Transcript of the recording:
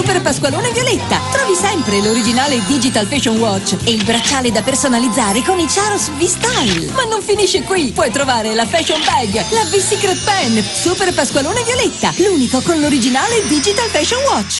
Super Pasqualone Violetta. Trovi sempre l'originale Digital Fashion Watch e il bracciale da personalizzare con i Charos V-Style. Ma non finisce qui. Puoi trovare la Fashion Bag, la V-Secret Pen, Super Pasqualone Violetta, l'unico con l'originale Digital Fashion Watch.